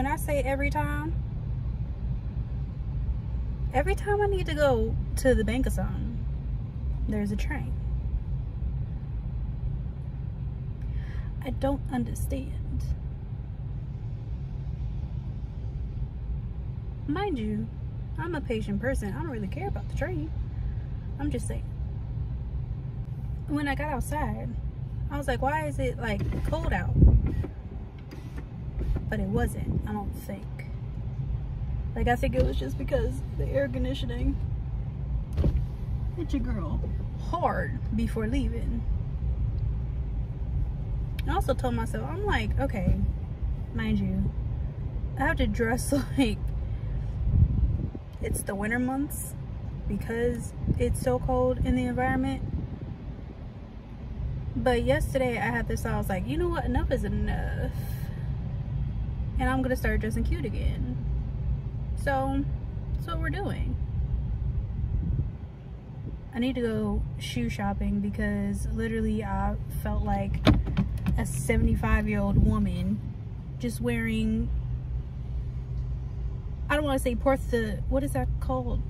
when I say every time, every time I need to go to the bank or something, there's a train. I don't understand. Mind you, I'm a patient person. I don't really care about the train. I'm just saying. When I got outside, I was like, why is it like cold out? But it wasn't, I don't think. Like, I think it was just because the air conditioning hit your girl hard before leaving. I also told myself, I'm like, okay, mind you, I have to dress like it's the winter months because it's so cold in the environment. But yesterday I had this, I was like, you know what, enough is enough. And I'm gonna start dressing cute again. So, that's what we're doing. I need to go shoe shopping because literally I felt like a 75 year old woman just wearing I don't want to say Porth the what is that called?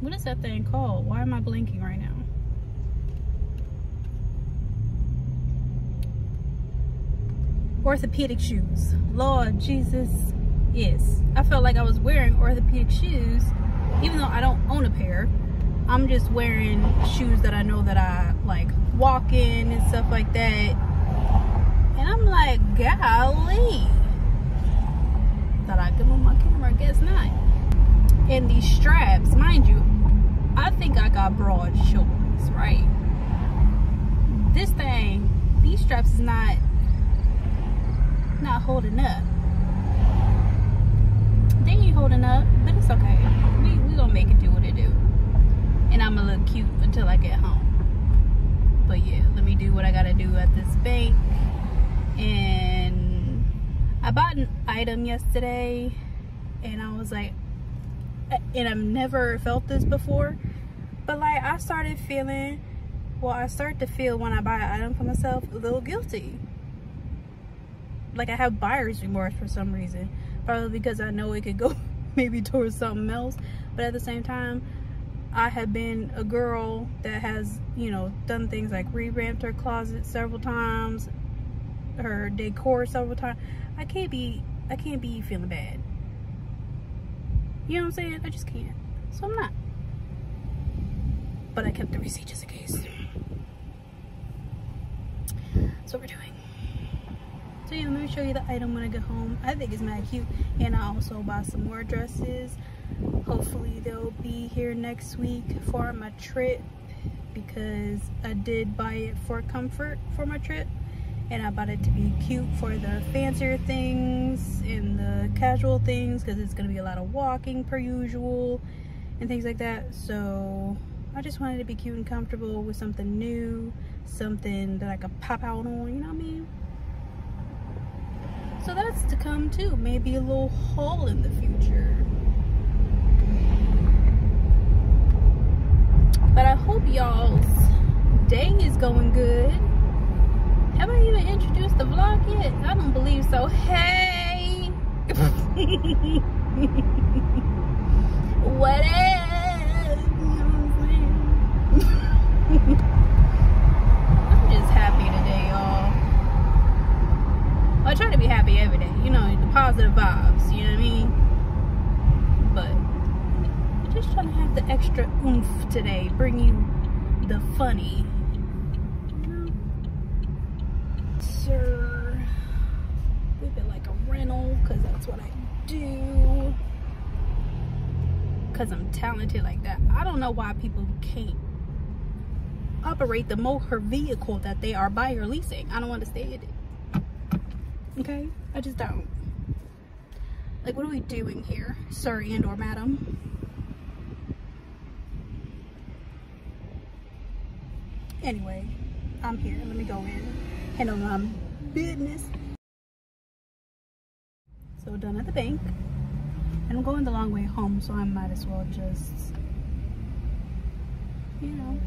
What is that thing called? Why am I blinking right now? Orthopedic shoes. Lord Jesus. Yes. I felt like I was wearing orthopedic shoes even though I don't own a pair. I'm just wearing shoes that I know that I like walk in and stuff like that. And I'm like, golly. Thought I'd give them my camera, I guess not. And these straps, mind you, I think I got broad shoulders, right? This thing, these straps is not not holding up. They ain't holding up, but it's okay. We we gonna make it do what it do. And I'ma look cute until I get home. But yeah, let me do what I gotta do at this bank. And I bought an item yesterday and I was like and I've never felt this before. But like I started feeling well I start to feel when I buy an item for myself a little guilty. Like I have buyer's remorse for some reason. Probably because I know it could go maybe towards something else. But at the same time, I have been a girl that has, you know, done things like revamped her closet several times, her decor several times. I can't be, I can't be feeling bad. You know what I'm saying? I just can't. So I'm not. But I kept the receipt just in case. That's what we're doing. So yeah, let me show you the item when I get home. I think it's mad cute. And I also bought some more dresses. Hopefully they'll be here next week for my trip because I did buy it for comfort for my trip. And I bought it to be cute for the fancier things and the casual things because it's going to be a lot of walking per usual and things like that. So I just wanted to be cute and comfortable with something new, something that I could pop out on, you know what I mean? So that's to come too. Maybe a little haul in the future. But I hope y'all's day is going good. Have I even introduced the vlog yet? I don't believe so. Hey! what up? I'm just happy today, y'all. I try to be happy every day, you know, the positive vibes, you know what I mean? But just trying to have the extra oomph today, bring you the funny. Sir, leave it like a rental, because that's what I do. Because I'm talented like that. I don't know why people can't operate the motor vehicle that they are buying or leasing. I don't understand it okay? I just don't. Like what are we doing here? Sir and or madam. Anyway i'm here. Let me go in. Handle my business. So done at the bank. And i'm going the long way home so i might as well just you know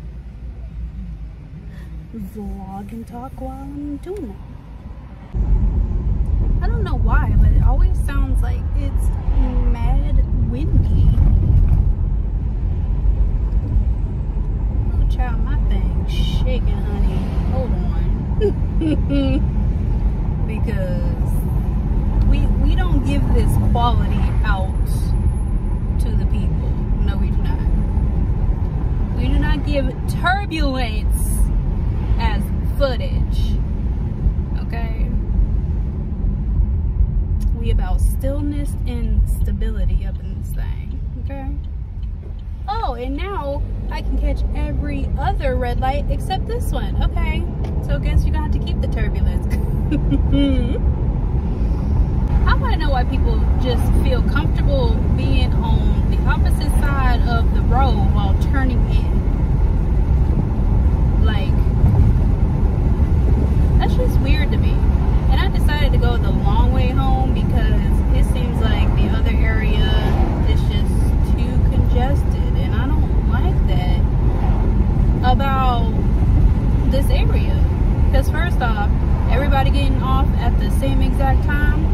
vlog and talk while i'm doing that I don't know why, but it always sounds like it's mad windy. Oh, child, my thing's shaking, honey. Hold on. because we we don't give this quality out to the people. No, we do not. We do not give turbulence as footage. Okay? We about stillness and stability up in this thing. Okay? Oh, and now I can catch every other red light except this one. Okay. So I guess you're gonna have to keep the turbulence. I want to know why people just feel comfortable being on the opposite side of the road while turning in. Like, that's just weird to me. And I decided to go the long way home because it seems like the other area is just too congested. And I don't like that about this area. Because first off, everybody getting off at the same exact time.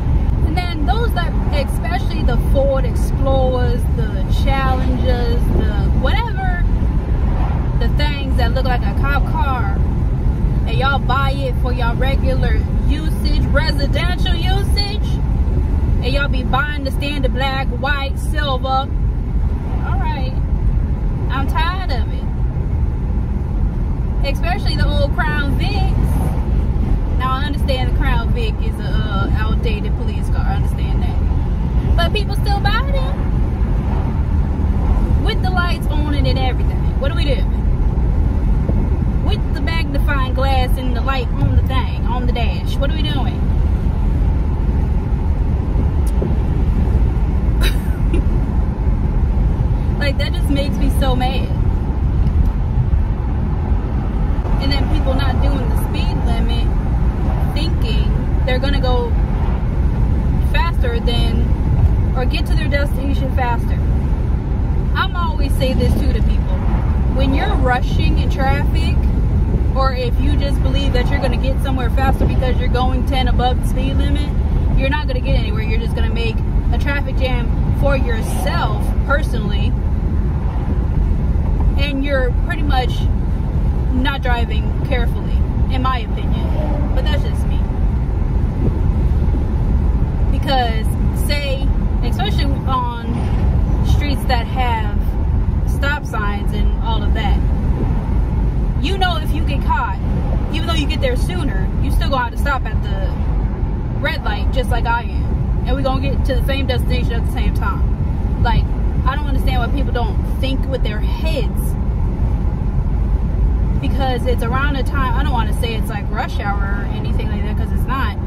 And then those that, especially the Ford Explorers, the Challengers, the whatever, the things that look like a cop car, and y'all buy it for y'all regular usage, residential usage, and y'all be buying the standard black, white, silver. All right, I'm tired of it. Especially the old Crown Vics. Now I understand the Crown Vic is a uh, outdated police car. I understand that, but people still buy them with the lights on it and everything. What do we do? With the magnifying glass and the light on the thing on the dash. What are we doing? like that just makes me so mad. And then people not doing the speed limit thinking they're gonna go faster than or get to their destination faster. I'm always say this too to people. When you're rushing in traffic, or if you just believe that you're gonna get somewhere faster because you're going 10 above the speed limit, you're not gonna get anywhere. You're just gonna make a traffic jam for yourself personally. And you're pretty much not driving carefully, in my opinion. But that's just me. Because, say, especially on streets that have stop signs and all of that, you know if you get caught, even though you get there sooner, you still gonna have to stop at the red light just like I am. And we're gonna get to the same destination at the same time. Like, I don't understand why people don't think with their heads. Because it's around a time I don't want to say it's like rush hour or anything like that because it's not.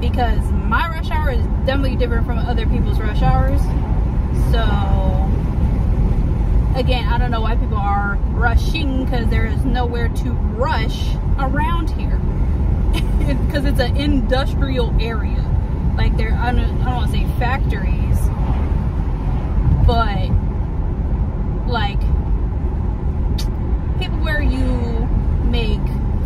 Because my rush hour is definitely different from other people's rush hours. So again I don't know why people are rushing because there is nowhere to rush around here. Because it's an industrial area. Like there I don't, I don't want to say factories but like people where you make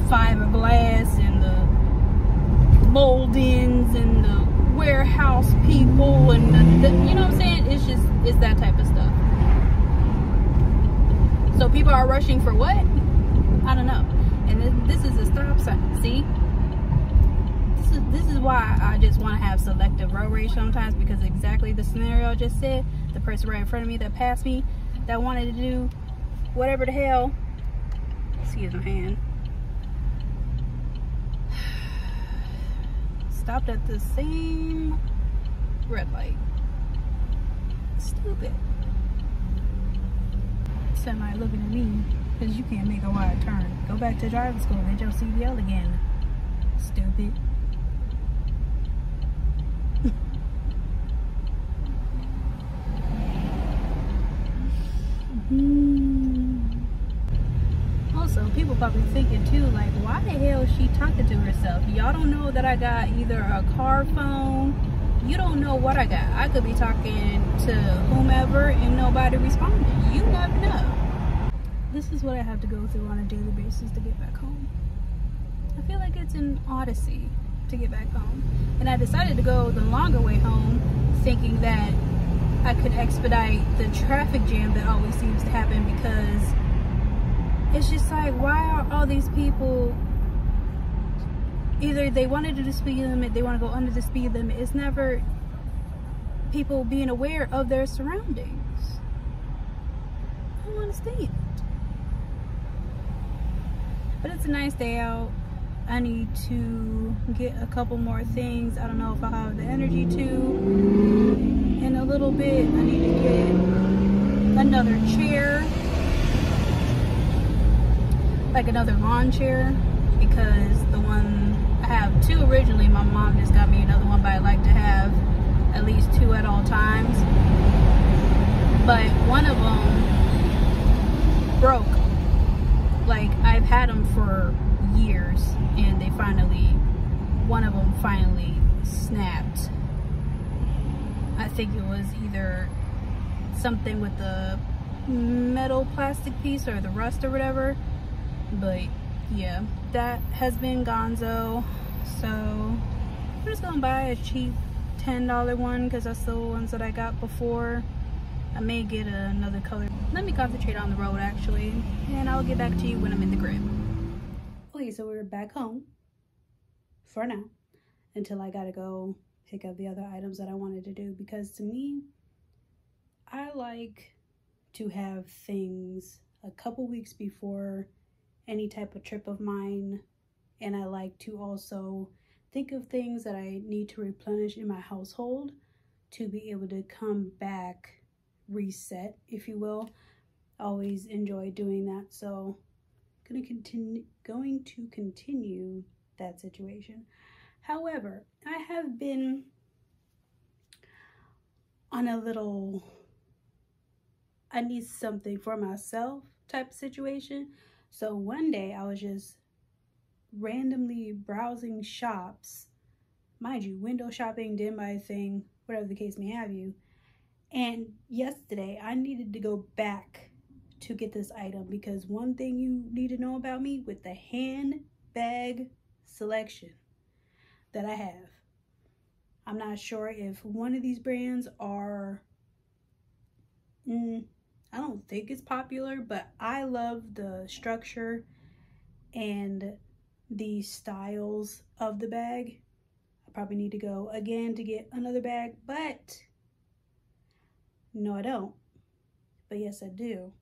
fiberglass and the moldings and the warehouse people and the, the, you know what I'm saying? It's just it's that type of stuff. So people are rushing for what? I don't know. And this, is a stop sign. See? This is this is why I just want to have selective road rage sometimes because exactly the scenario I just said. The person right in front of me that passed me that wanted to do whatever the hell. Excuse my hand. Stopped at the same red light. Stupid. Somebody looking at me because you can't make a wide turn. Go back to driving school and get your CDL again. Stupid Hmm. also people probably thinking too like why the hell is she talking to herself? Y'all don't know that i got either a car phone. You don't know what i got. I could be talking to whomever and nobody responded you never know. This is what i have to go through on a daily basis to get back home. I feel like it's an odyssey to get back home. And I decided to go the longer way home, thinking that I could expedite the traffic jam that always seems to happen because it's just like, why are all these people either they want to do the speed limit, they want to go under the speed limit. It's never people being aware of their surroundings. I don't understand. But it's a nice day out. I need to get a couple more things. I don't know if I have the energy to. In a little bit, I need to get another chair. Like another lawn chair because the one I have two originally. My mom just got me another one, but I like to have at least two at all times. But one of them broke. Like I've had them for years and they finally, one of them finally snapped. I think it was either something with the metal plastic piece or the rust or whatever. But yeah, that has been gonzo. So I'm just gonna buy a cheap $10 one because that's the ones that I got before. I may get another color. Let me concentrate on the road actually, and I'll get back to you when I'm in the crib. Okay, so we're back home for now until I gotta go pick up the other items that I wanted to do because to me, I like to have things a couple weeks before any type of trip of mine. And I like to also think of things that I need to replenish in my household to be able to come back reset if you will. Always enjoy doing that. So gonna continue going to continue that situation. However I have been on a little I need something for myself type situation. So one day I was just randomly browsing shops, mind you, window shopping, buy a thing, whatever the case may have you. And yesterday I needed to go back to get this item because one thing you need to know about me with the handbag selection that I have. I'm not sure if one of these brands are mm, I don't think it's popular, but I love the structure and the styles of the bag. I probably need to go again to get another bag, but no, I don't. But yes, I do.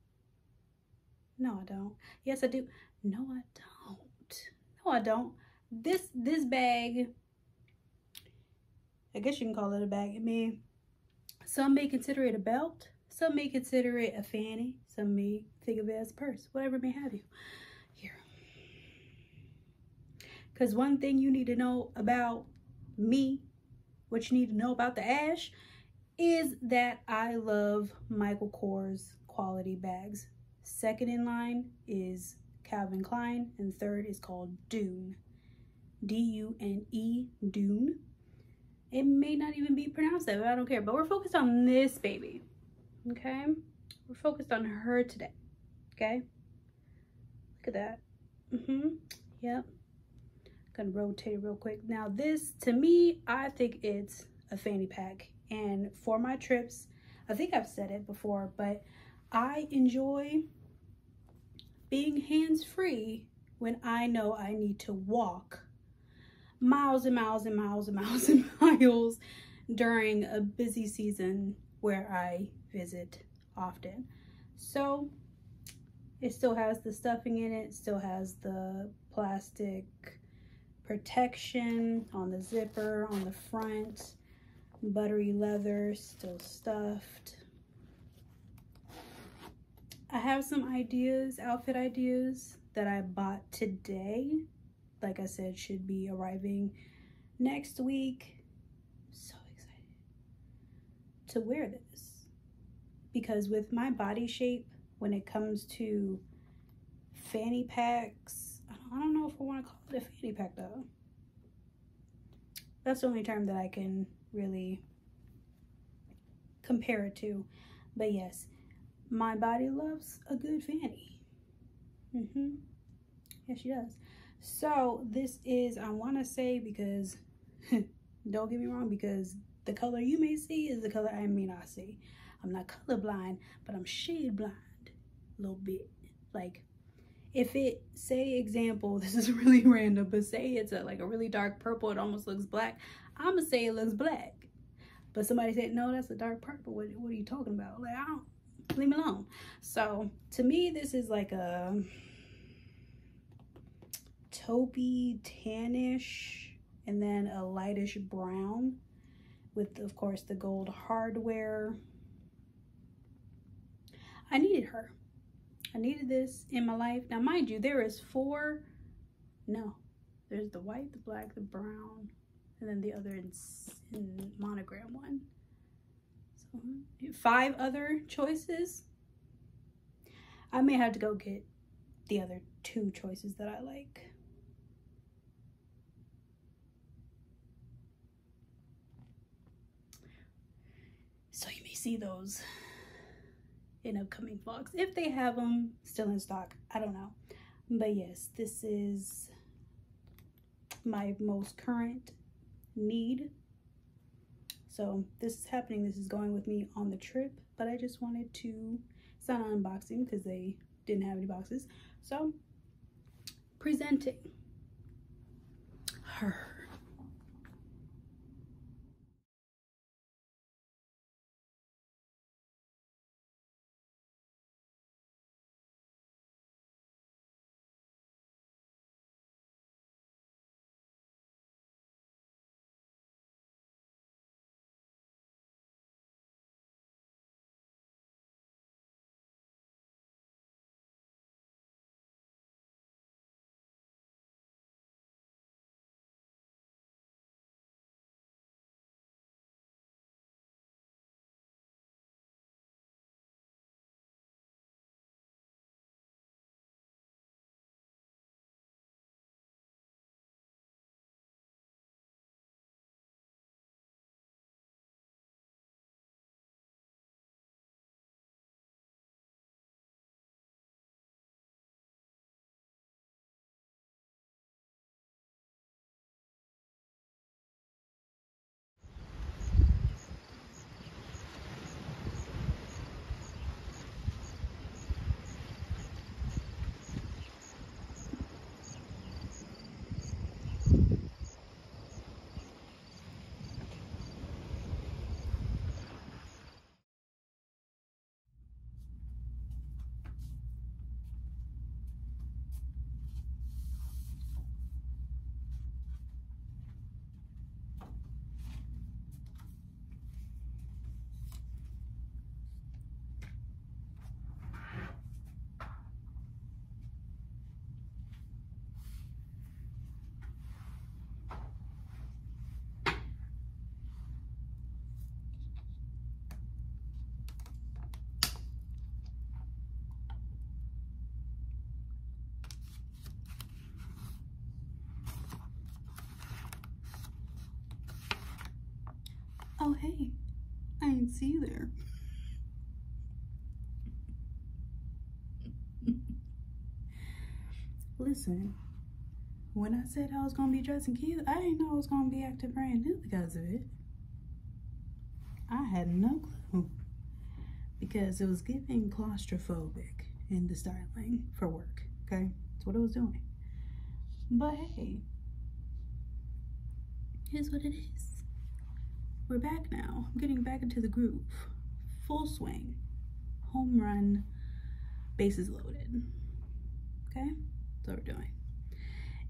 No, I don't. Yes, I do. No, I don't. No, I don't. This this bag, I guess you can call it a bag. I mean, some may consider it a belt. Some may consider it a fanny. Some may think of it as a purse, whatever may have you. Here. Because one thing you need to know about me, what you need to know about the Ash, is that I love Michael Kors quality bags. Second in line is Calvin Klein, and third is called Dune. D-U-N-E, Dune. It may not even be pronounced that, but I don't care. But we're focused on this baby okay? We're focused on her today, okay? Look at that. Mm-hmm, yep. Gonna rotate it real quick. Now this, to me, I think it's a fanny pack. And for my trips, I think I've said it before, but I enjoy being hands-free when I know I need to walk miles and miles and miles and miles and miles during a busy season where I visit often. So it still has the stuffing in it, still has the plastic protection on the zipper, on the front, buttery leather, still stuffed. I have some ideas, outfit ideas that I bought today. Like I said, should be arriving next week. So excited to wear this because with my body shape, when it comes to fanny packs, I don't know if I want to call it a fanny pack though. That's the only term that I can really compare it to. But yes, my body loves a good fanny. Mm-hmm. Yeah, she does. So this is, I want to say because, don't get me wrong, because the color you may see is the color I may not see. I'm not colorblind, but I'm shade blind a little bit. Like if it, say example, this is really random, but say it's a, like a really dark purple, it almost looks black. I'm gonna say it looks black. But somebody said, no, that's a dark purple. What, what are you talking about? Like, I don't, leave me alone. So to me, this is like a taupey tannish and then a lightish brown with of course the gold hardware. I needed her. I needed this in my life. Now mind you there is four no there's the white the black the brown and then the other in, in monogram one five other choices i may have to go get the other two choices that i like So you may see those in upcoming vlogs if they have them still in stock. I don't know. But yes, this is my most current need. So this is happening. This is going with me on the trip. But I just wanted to, it's not unboxing because they didn't have any boxes. So presenting her. Oh, hey, I didn't see you there. Listen, when I said I was to be dressing cute, I didn't know I was to be acting brand new because of it. I had no clue because it was giving claustrophobic in the styling for work, okay? That's what I was doing. But hey, here's what it is. We're back now. I'm getting back into the groove. Full swing. Home run. Bases loaded. Okay? That's what we're doing.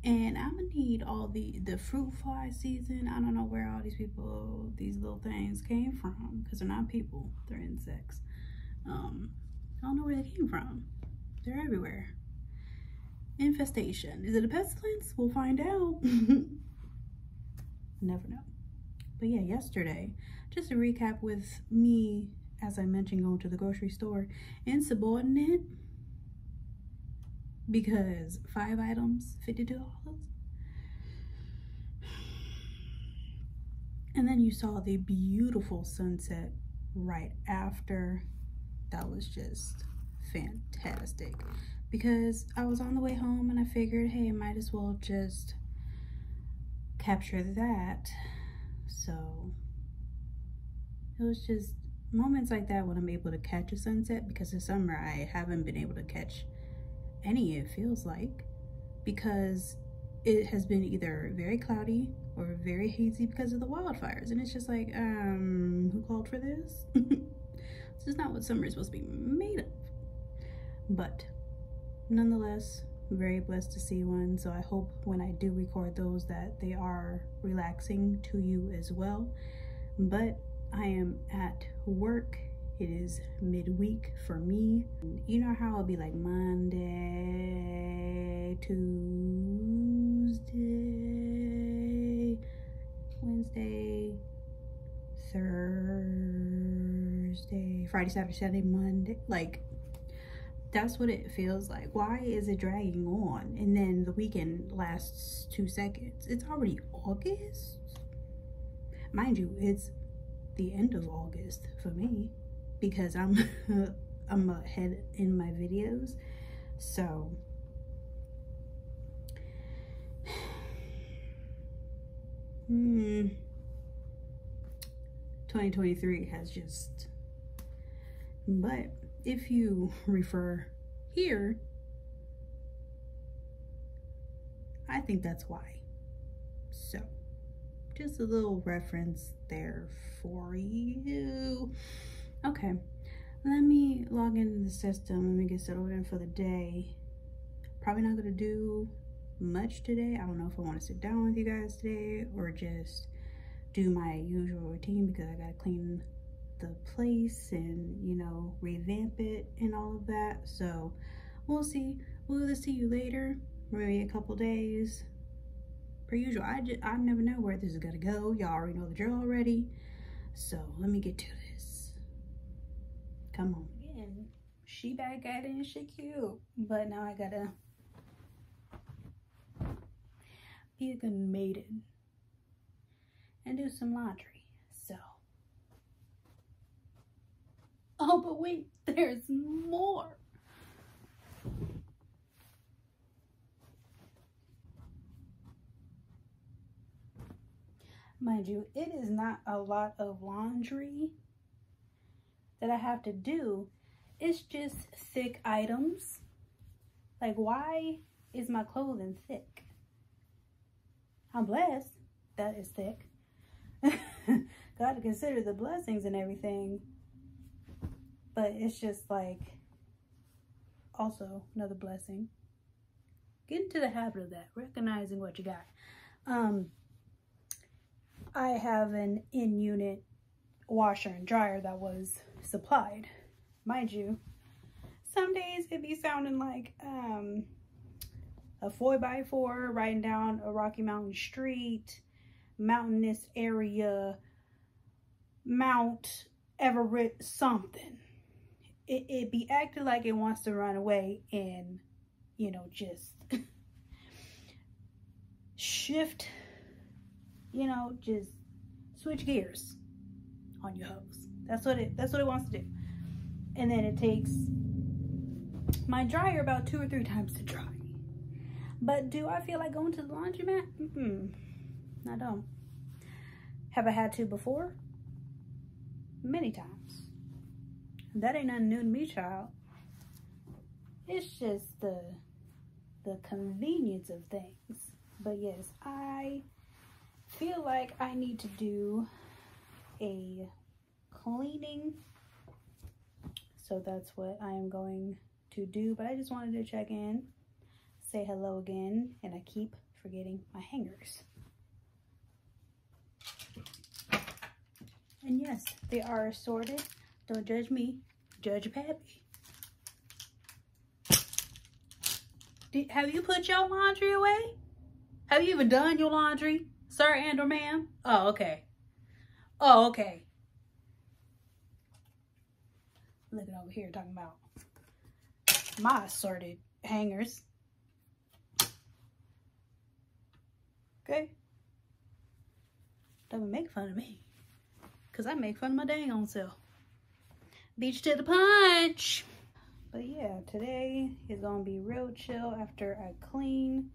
And I'm gonna need all the the fruit fly season. I don't know where all these people, these little things came from because they're not people, they're insects. Um, I don't know where they came from. They're everywhere. Infestation. Is it a pestilence? We'll find out. Never know. But yeah, yesterday, just to recap with me, as I mentioned, going to the grocery store, insubordinate, because five items, $52. And then you saw the beautiful sunset right after. That was just fantastic. fantastic because I was on the way home and I figured, hey, I might as well just capture that. So it was just moments like that when I'm able to catch a sunset because this summer I haven't been able to catch any, it feels like, because it has been either very cloudy or very hazy because of the wildfires. And it's just like, um, who called for this? this is not what summer is supposed to be made of. But nonetheless, very blessed to see one. So I hope when I do record those that they are relaxing to you as well. But I am at work. It is midweek for me. You know how I'll be like Monday, Tuesday, Wednesday, Thursday, Friday, Saturday, Sunday, Monday. Like, that's what it feels like. Why is it dragging on? And then the weekend lasts two seconds. It's already August. Mind you, it's the end of August for me because I'm I'm ahead in my videos. So hmm 2023 has just but if you refer here I think that's why so just a little reference there for you. Okay, let me log into the system. Let me get settled in for the day. Probably not gonna do much today. I don't know if I want to sit down with you guys today or just do my usual routine because I gotta clean the place and you know revamp it and all of that so we'll see we'll see you later maybe a couple days per usual i just i never know where this is gonna go y'all already know the drill already so let me get to this. Come on. Again, she back at it and she cute. But now I gotta be a good maiden and do some laundry. So. Oh, but wait, there's more. Mind you, it is not a lot of laundry that I have to do. It's just thick items. Like, why is my clothing thick? I'm blessed that is thick. Got to consider the blessings and everything. But it's just like, also another blessing. Get into the habit of that, recognizing what you got. Um, I have an in-unit washer and dryer that was supplied. Mind you, some days it be sounding like um, a 4x4 riding down a Rocky Mountain street, mountainous area, Mount Everett something. It, it be acting like it wants to run away and, you know, just shift you know, just switch gears on your hose. That's what it that's what it wants to do. And then it takes my dryer about two or three times to dry. But do I feel like going to the laundromat? Mm -mm, I don't. Have I had to before? Many times. That ain't nothing new to me, child. It's just the the convenience of things. But yes, I feel like I need to do a cleaning. So that's what I am going to do. But I just wanted to check in, say hello again, and I keep forgetting my hangers. And yes, they are assorted. Don't judge me, judge Pappy. Did, have you put your laundry away? Have you even done your laundry? Sir and or ma'am? Oh, okay. Oh, okay. Looking over here talking about my assorted hangers. Okay? Don't make fun of me. Because I make fun of my dang on self. Beach to the punch. but yeah, today is gonna be real chill after I clean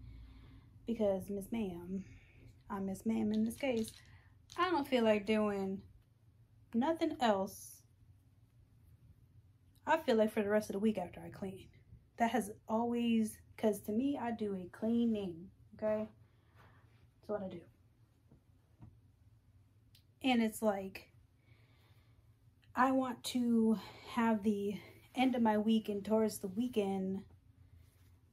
because Miss Ma'am, I'm Miss Ma'am in this case, I don't feel like doing nothing else. I feel like for the rest of the week after I clean. That has always, because to me, I do a cleaning, okay? That's what I do. And it's like, I want to have the end of my week and towards the weekend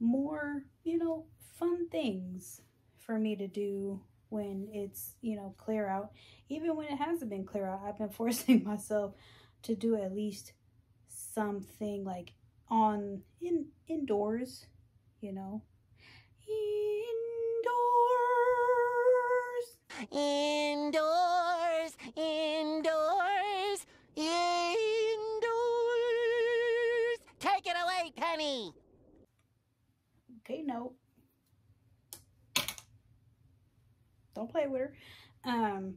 more, you know, fun things for me to do when it's, you know, clear out. Even when it hasn't been clear out, I've been forcing myself to do at least something like on in indoors, you know. Indoors. Don't play with her. Um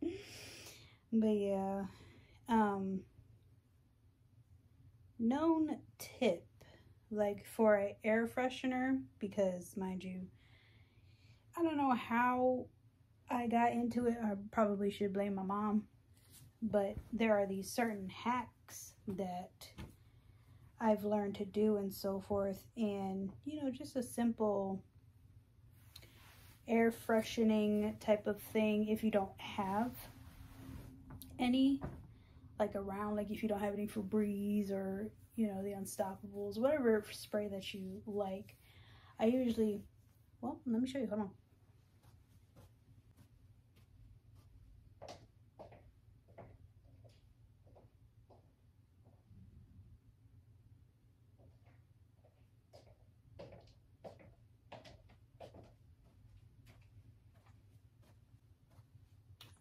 But yeah. Um known tip like for a air freshener because mind you I don't know how I got into it. I probably should blame my mom. But there are these certain hacks that I've learned to do and so forth. And, you know, just a simple air freshening type of thing if you don't have any like around like if you don't have any Febreze or you know the Unstopables whatever spray that you like I usually well let me show you hold on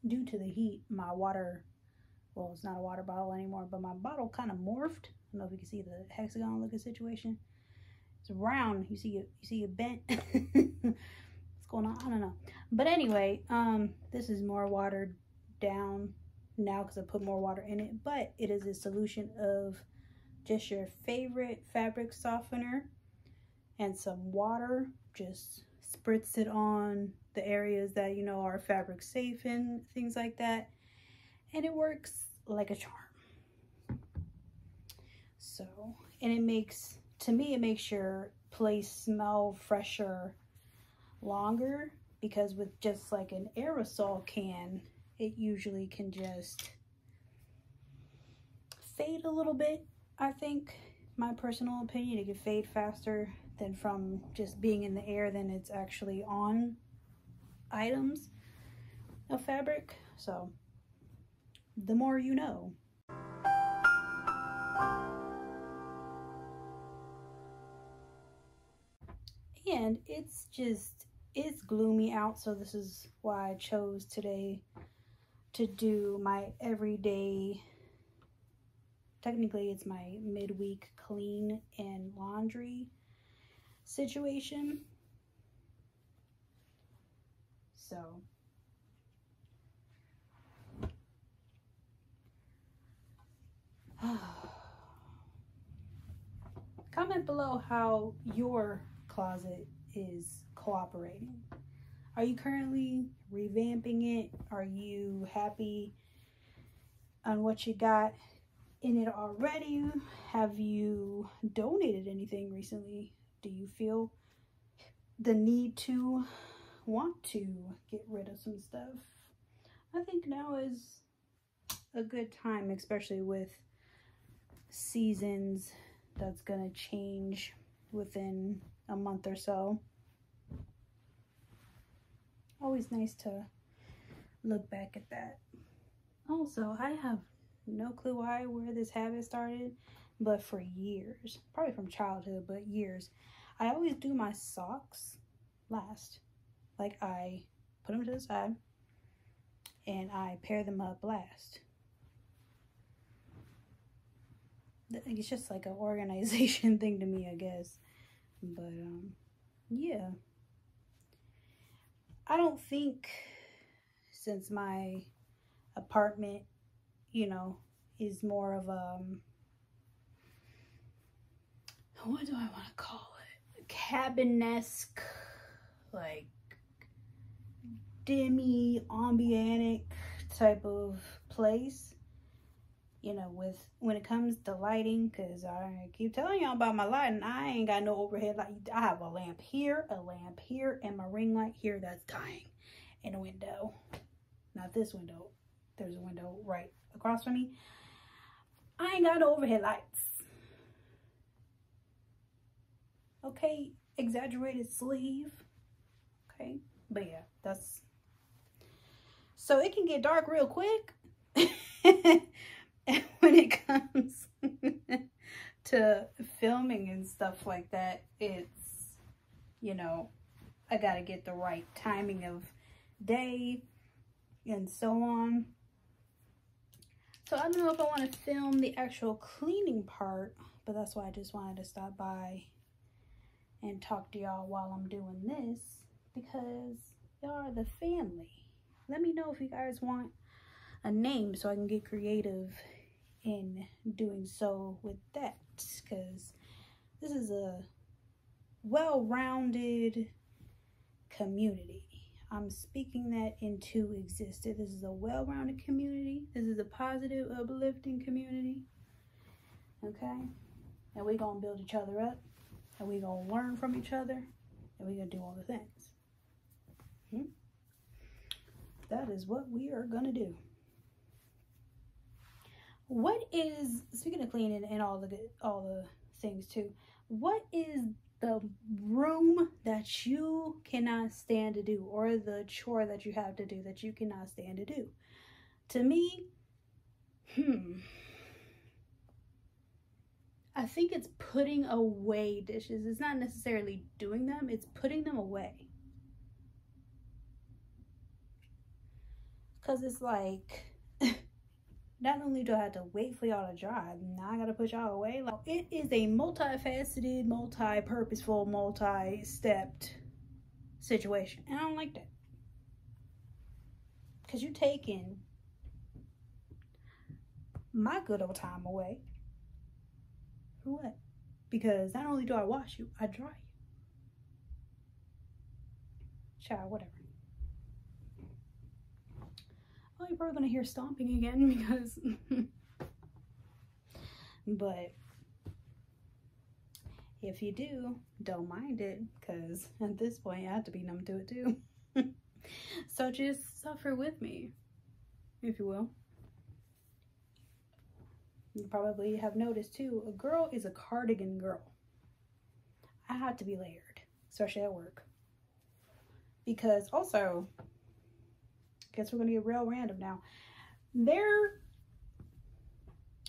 due to the heat, my water, well, it's not a water bottle anymore, but my bottle kind of morphed. I don't know if you can see the hexagon looking situation. It's round. You see it, you see it bent. What's going on? I don't know. But anyway, um, this is more watered down now because I put more water in it, but it is a solution of just your favorite fabric softener and some water. Just spritz it on the areas that you know are fabric safe and things like that. And it works like a charm. So and it makes to me it makes your place smell fresher longer because with just like an aerosol can it usually can just fade a little bit i think. My personal opinion it can fade faster than from just being in the air than it's actually on items of fabric. So the more you know. And it's just, it's gloomy out. So this is why I chose today to do my everyday, technically it's my midweek clean and laundry situation. So comment below how your closet is cooperating. Are you currently revamping it? Are you happy on what you got in it already? Have you donated anything recently? Do you feel the need to want to get rid of some stuff, I think now is a good time, especially with seasons that's going to change within a month or so. Always nice to look back at that. Also, I have no clue why where this habit started, but for years, probably from childhood, but years, I always do my socks last. Like I put them to the side and I pair them up last. It's just like an organization thing to me, I guess. But um, yeah. I don't think since my apartment, you know, is more of um what do I want to call it? Cabin-esque, like demi ambianic type of place. You know, with when it comes to lighting, because I keep telling y'all about my lighting, I ain't got no overhead light. I have a lamp here, a lamp here, and my ring light here that's dying, and a window. Not this window. There's a window right across from me. I ain't got no overhead lights. Okay, exaggerated sleeve. Okay, but yeah, that's so it can get dark real quick. and when it comes to filming and stuff like that, it's, you know, I got to get the right timing of day and so on. So I don't know if I want to film the actual cleaning part, but that's why I just wanted to stop by and talk to y'all while I'm doing this because y'all are the family. Let me know if you guys want a name so I can get creative in doing so with that because this is a well-rounded community. I'm speaking that into existence. This is a well-rounded community. This is a positive, uplifting community. Okay? And we're going to build each other up. And we're going to learn from each other. And we're going to do all the things. Hmm? That is what we are going to do. What is, speaking of cleaning and all the, all the things too, what is the room that you cannot stand to do or the chore that you have to do that you cannot stand to do. To me, hmm, I think it's putting away dishes. It's not necessarily doing them, it's putting them away. Because it's like, not only do I have to wait for y'all to dry, now I gotta put y'all away. Like it is a multifaceted, multi-purposeful, multi-stepped situation. And I don't like that. Cause you're taking my good old time away. For what? Because not only do I wash you, I dry you. Child, whatever. Oh, you're probably gonna hear stomping again because, but if you do, don't mind it because at this point I have to be numb to it too. so just suffer with me, if you will. You probably have noticed too, a girl is a cardigan girl. I have to be layered, especially at work. Because also, guess we're going to get real random now. There,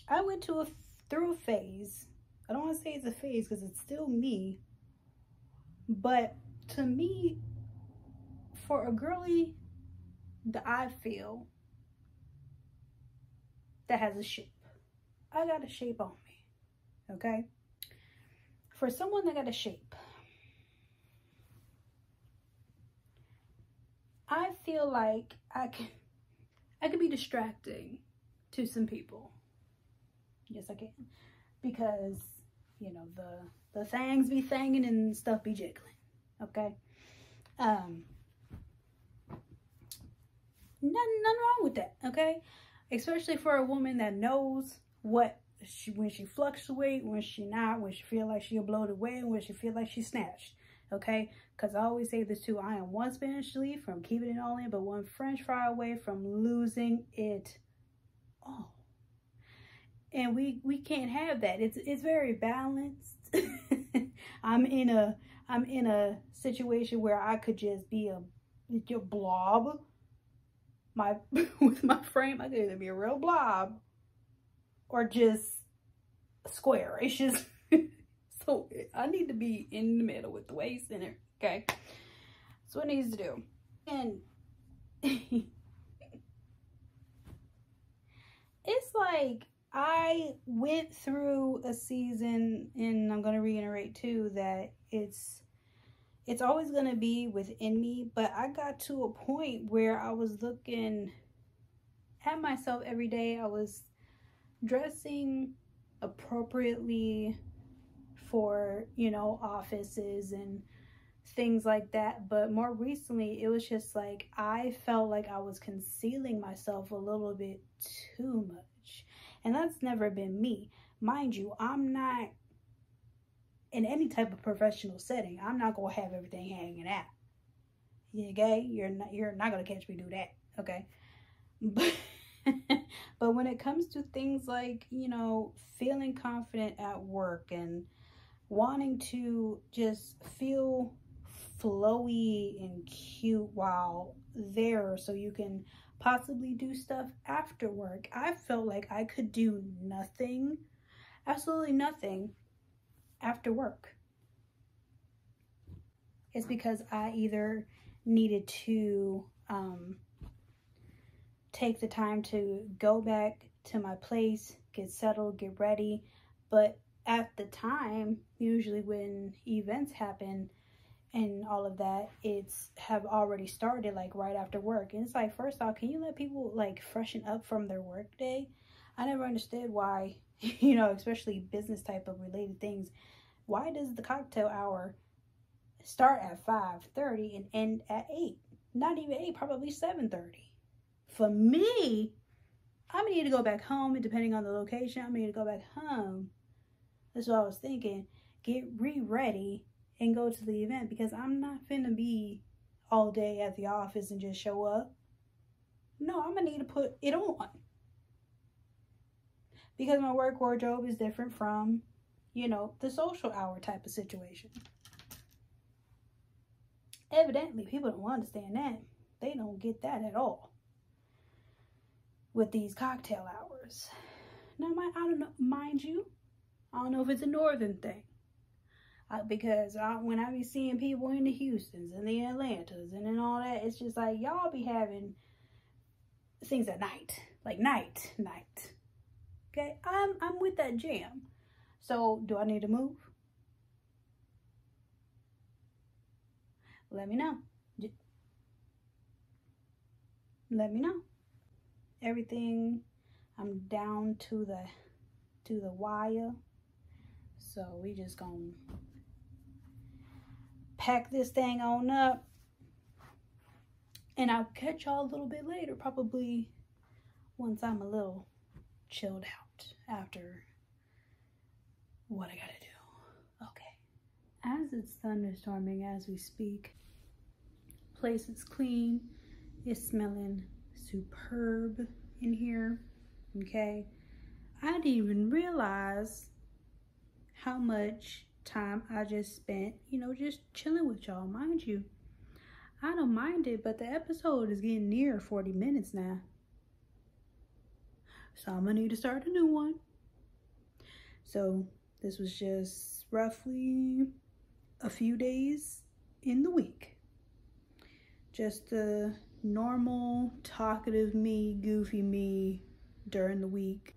I went to a, through a phase. I don't want to say it's a phase because it's still me. But to me, for a girly that I feel that has a shape, I got a shape on me, okay? For someone that got a shape, I feel like I can I could be distracting to some people. Yes, I can. Because, you know, the the things be thanging and stuff be jiggling. Okay? Um nothing, nothing wrong with that, okay? Especially for a woman that knows what she when she fluctuate, when she not, when she feel like she'll blow away, when she feel like she snatched okay? Because I always say this too. I am one Spanish leaf from keeping it all in, but one French fry away from losing it all. And we we can't have that. It's it's very balanced. I'm in a I'm in a situation where I could just be a your blob. My with my frame, I could either be a real blob or just square. It's just I need to be in the middle with the waist in it. Okay. That's what it needs to do. And it's like I went through a season and I'm going to reiterate too that it's it's always going to be within me, but I got to a point where I was looking at myself every day. I was dressing appropriately for, you know, offices and things like that. But more recently, it was just like I felt like I was concealing myself a little bit too much. And that's never been me. Mind you, I'm not in any type of professional setting. I'm not gonna have everything hanging out. You gay? You're not you're not gonna catch me do that. Okay. But but when it comes to things like, you know, feeling confident at work and wanting to just feel flowy and cute while there so you can possibly do stuff after work. I felt like I could do nothing, absolutely nothing after work. It's because I either needed to um, take the time to go back to my place, get settled, get ready. But at the time, usually when events happen and all of that, it's have already started like right after work. And it's like, first off, can you let people like freshen up from their work day? I never understood why, you know, especially business type of related things. Why does the cocktail hour start at 5.30 and end at 8? Not even 8, probably 7.30 for me, I'm gonna need to go back home, and depending on the location, I'm gonna need to go back home. That's what I was thinking. Get re-ready and go to the event because I'm not finna be all day at the office and just show up. No, I'm gonna need to put it on. Because my work wardrobe is different from, you know, the social hour type of situation. Evidently, people don't understand that. They don't get that at all with these cocktail hours. Now, my, I don't know, mind you, I don't know if it's a northern thing. Uh, because I, when I be seeing people in the Houstons and the Atlantas and then all that, it's just like y'all be having things at night, like night, night. Okay, I'm I'm with that jam. So do I need to move? Let me know. Let me know everything I'm down to the to the wire so we just gonna pack this thing on up. And I'll catch y'all a little bit later probably once I'm a little chilled out after what I gotta do. Okay. As it's thunderstorming as we speak place is clean. It's smelling superb in here, okay? I didn't even realize how much time I just spent, you know, just chilling with y'all, mind you. I don't mind it, but the episode is getting near 40 minutes now. So I'm gonna need to start a new one. So this was just roughly a few days in the week. Just the normal, talkative me, goofy me during the week.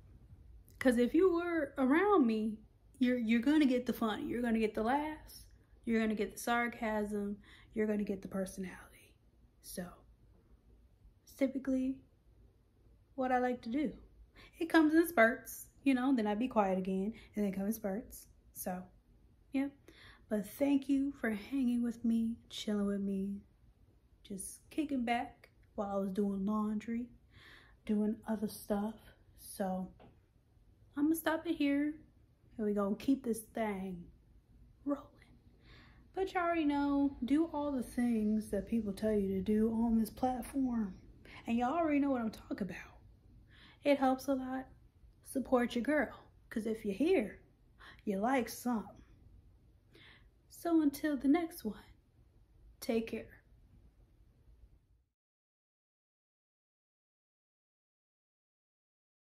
Because if you were around me, you're, you're going to get the funny. You're going to get the laughs. You're going to get the sarcasm. You're going to get the personality. So, it's typically what I like to do. It comes in spurts, you know, then I'd be quiet again, and then come in spurts. So, yeah. But thank you for hanging with me, chilling with me, just kicking back while I was doing laundry, doing other stuff. So I'm gonna stop it here and we gonna keep this thing rolling. But you already know, do all the things that people tell you to do on this platform. And y'all already know what I'm talking about. It helps a lot. Support your girl. Because if you're here, you like something. So until the next one, take care.